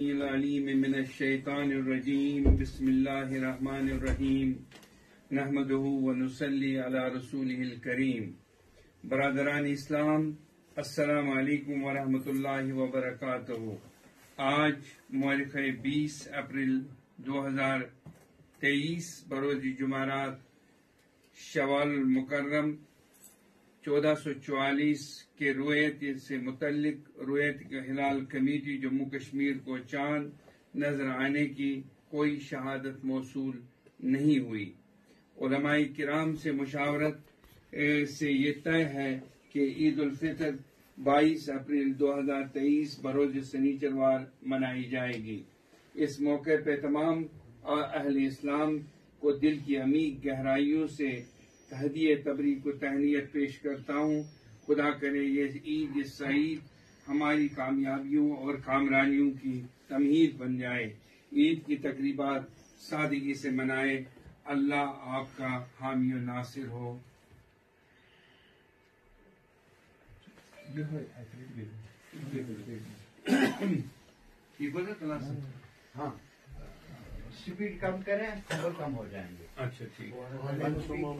العليم، من الشيطان الرجيم. بسم الله الرحمن الرحيم. نحمده ونصلي على رسوله الكريم. برادران اسلام، السلام علیکم ورحمۃ اللہ وبرکاتہ. آج مورخ بیس اپریل دو ہزار تیئیس، بروز جمعرات، شوال المکرم چودہ سو چوالیس کے رویت سے متعلق رویت ہلال کمیٹی جموں کشمیر کو چاند نظر آنے کی کوئی شہادت موصول نہیں ہوئی۔ علماء کرام سے مشاورت سے یہ طے ہے کہ عید الفطر بائیس اپریل دو ہزار تیئیس بروز سنیچروار منائی جائے گی۔ اس موقع پہ تمام اہل اسلام کو دل کی عمیق گہرائیوں سے تہدی تبری کو تہنیت پیش کرتا ہوں۔ خدا کرے یہ عید سعید ہماری کامیابیوں اور کامرانیوں کی تمہید بن جائے۔ عید کی تقریبات سادگی سے منائے۔ اللہ آپ کا حامی و ناصر ہو۔ ہاں۔ اسپیڈ کم کریں خبر کم ہو جائیں گے۔ اچھا ٹھیک۔